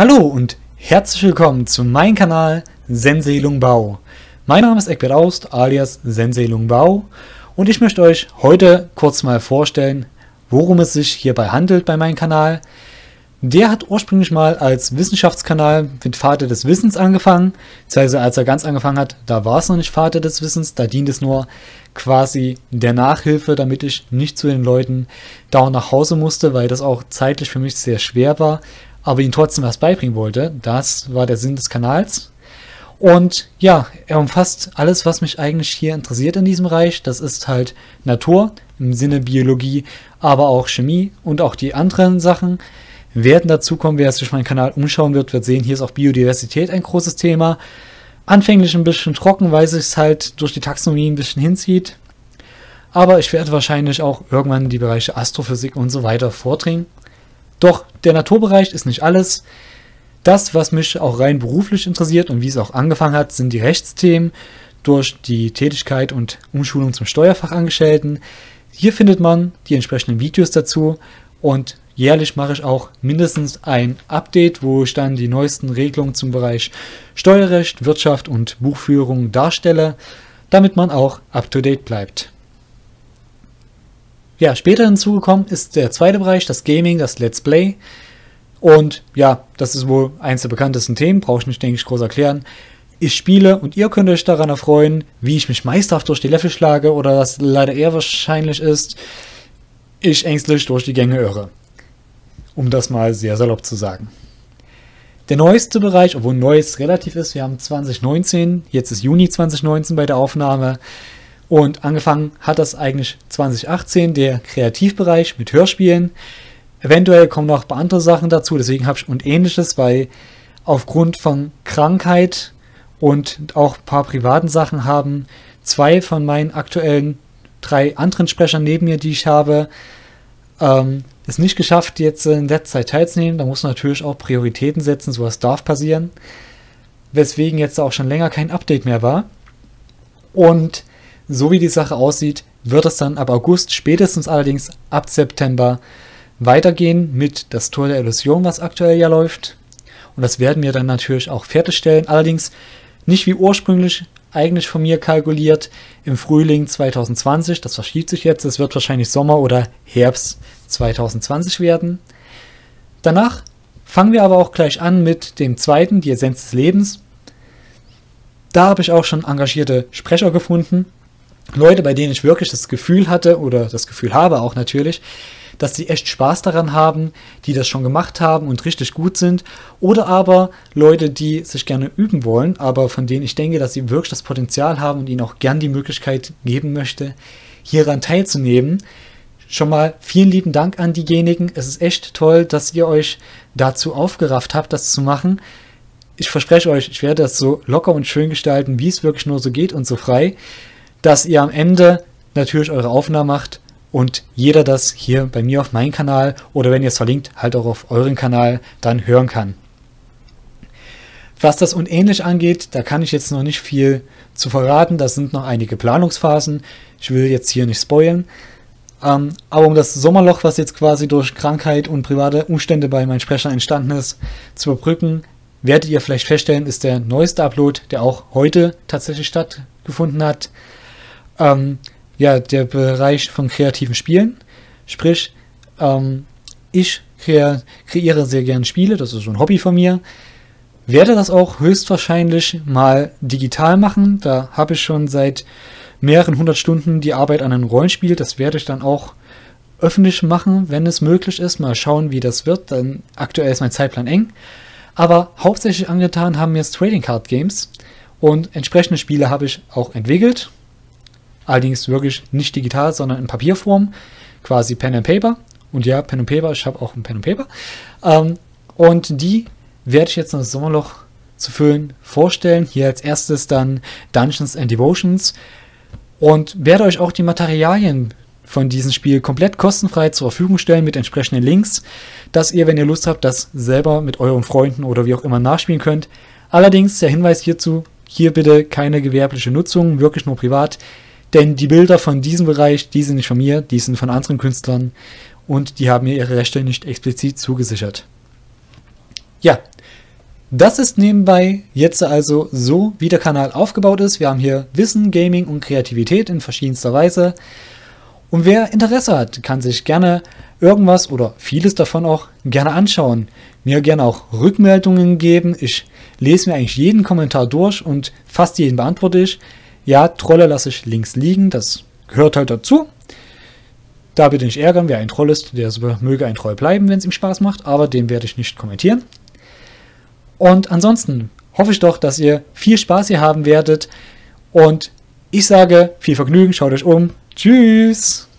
Hallo und herzlich willkommen zu meinem Kanal Sensei Lungbao. Mein Name ist Eckbert Aust alias Sensei Lungbao und ich möchte euch heute kurz mal vorstellen, worum es sich hierbei handelt bei meinem Kanal. Der hat ursprünglich mal als Wissenschaftskanal mit Vater des Wissens angefangen, beziehungsweise als er ganz angefangen hat, da war es noch nicht Vater des Wissens, da dient es nur quasi der Nachhilfe, damit ich nicht zu den Leuten dauernd nach Hause musste, weil das auch zeitlich für mich sehr schwer war, aber ihnen trotzdem was beibringen wollte. Das war der Sinn des Kanals. Und ja, er umfasst alles, was mich eigentlich hier interessiert in diesem Bereich. Das ist halt Natur im Sinne Biologie, aber auch Chemie und auch die anderen Sachen werden dazu kommen. Wer sich meinen Kanal umschauen wird, wird sehen, hier ist auch Biodiversität ein großes Thema. Anfänglich ein bisschen trocken, weil sich es halt durch die Taxonomie ein bisschen hinzieht. Aber ich werde wahrscheinlich auch irgendwann die Bereiche Astrophysik und so weiter vordringen. Doch der Naturbereich ist nicht alles. Das, was mich auch rein beruflich interessiert und wie es auch angefangen hat, sind die Rechtsthemen durch die Tätigkeit und Umschulung zum Steuerfachangestellten. Hier findet man die entsprechenden Videos dazu und jährlich mache ich auch mindestens ein Update, wo ich dann die neuesten Regelungen zum Bereich Steuerrecht, Wirtschaft und Buchführung darstelle, damit man auch up-to-date bleibt. Ja, später hinzugekommen ist der zweite Bereich, das Gaming, das Let's Play. Und ja, das ist wohl eins der bekanntesten Themen, brauche ich nicht, denke ich, groß erklären. Ich spiele und ihr könnt euch daran erfreuen, wie ich mich meisterhaft durch die Level schlage oder was leider eher wahrscheinlich ist, ich ängstlich durch die Gänge irre um das mal sehr salopp zu sagen. Der neueste Bereich, obwohl neues relativ ist, wir haben 2019, jetzt ist Juni 2019 bei der Aufnahme und angefangen hat das eigentlich 2018, der Kreativbereich mit Hörspielen. Eventuell kommen noch ein paar andere Sachen dazu, deswegen habe ich und ähnliches, weil aufgrund von Krankheit und auch ein paar privaten Sachen haben zwei von meinen aktuellen drei anderen Sprechern neben mir, die ich habe, ähm, es nicht geschafft, jetzt in der Zeit teilzunehmen. Da muss man natürlich auch Prioritäten setzen, sowas darf passieren. Weswegen jetzt auch schon länger kein Update mehr war. Und so wie die Sache aussieht, wird es dann ab August, spätestens allerdings ab September weitergehen mit das Tor der Illusion, was aktuell ja läuft. Und das werden wir dann natürlich auch fertigstellen. Allerdings nicht wie ursprünglich eigentlich von mir kalkuliert im Frühling 2020. Das verschiebt sich jetzt. Es wird wahrscheinlich Sommer oder Herbst 2020 werden. Danach fangen wir aber auch gleich an mit dem zweiten, die Essenz des Lebens. Da habe ich auch schon engagierte Sprecher gefunden. Leute, bei denen ich wirklich das Gefühl hatte oder das Gefühl habe auch natürlich, dass sie echt Spaß daran haben, die das schon gemacht haben und richtig gut sind. Oder aber Leute, die sich gerne üben wollen, aber von denen ich denke, dass sie wirklich das Potenzial haben und ihnen auch gern die Möglichkeit geben möchte, hieran teilzunehmen. Schon mal vielen lieben Dank an diejenigen. Es ist echt toll, dass ihr euch dazu aufgerafft habt, das zu machen. Ich verspreche euch, ich werde das so locker und schön gestalten, wie es wirklich nur so geht und so frei, dass ihr am Ende natürlich eure Aufnahme macht und jeder das hier bei mir auf meinem Kanal oder wenn ihr es verlinkt, halt auch auf euren Kanal dann hören kann. Was das unähnlich angeht, da kann ich jetzt noch nicht viel zu verraten. Das sind noch einige Planungsphasen. Ich will jetzt hier nicht spoilen. Ähm, aber um das Sommerloch, was jetzt quasi durch Krankheit und private Umstände bei meinen Sprechern entstanden ist, zu überbrücken, werdet ihr vielleicht feststellen, ist der neueste Upload, der auch heute tatsächlich stattgefunden hat, ähm, ja, der Bereich von kreativen Spielen. Sprich, ähm, ich kre kreiere sehr gerne Spiele, das ist so ein Hobby von mir. Werde das auch höchstwahrscheinlich mal digital machen. Da habe ich schon seit mehreren hundert Stunden die Arbeit an einem Rollenspiel. Das werde ich dann auch öffentlich machen, wenn es möglich ist. Mal schauen, wie das wird. Dann aktuell ist mein Zeitplan eng. Aber hauptsächlich angetan haben mir Trading Card Games und entsprechende Spiele habe ich auch entwickelt allerdings wirklich nicht digital, sondern in Papierform, quasi Pen and Paper. Und ja, Pen and Paper, ich habe auch ein Pen and Paper. Ähm, und die werde ich jetzt noch das Sommerloch zu füllen vorstellen. Hier als erstes dann Dungeons and Devotions und werde euch auch die Materialien von diesem Spiel komplett kostenfrei zur Verfügung stellen mit entsprechenden Links, dass ihr, wenn ihr Lust habt, das selber mit euren Freunden oder wie auch immer nachspielen könnt. Allerdings der Hinweis hierzu, hier bitte keine gewerbliche Nutzung, wirklich nur privat. Denn die Bilder von diesem Bereich, die sind nicht von mir, die sind von anderen Künstlern und die haben mir ihre Rechte nicht explizit zugesichert. Ja, Das ist nebenbei jetzt also so, wie der Kanal aufgebaut ist. Wir haben hier Wissen, Gaming und Kreativität in verschiedenster Weise. Und wer Interesse hat, kann sich gerne irgendwas oder vieles davon auch gerne anschauen. Mir gerne auch Rückmeldungen geben. Ich lese mir eigentlich jeden Kommentar durch und fast jeden beantworte ich. Ja, Trolle lasse ich links liegen, das gehört halt dazu. Da bitte nicht ärgern, wer ein Troll ist, der möge ein Troll bleiben, wenn es ihm Spaß macht, aber den werde ich nicht kommentieren. Und ansonsten hoffe ich doch, dass ihr viel Spaß hier haben werdet. Und ich sage viel Vergnügen, schaut euch um. Tschüss!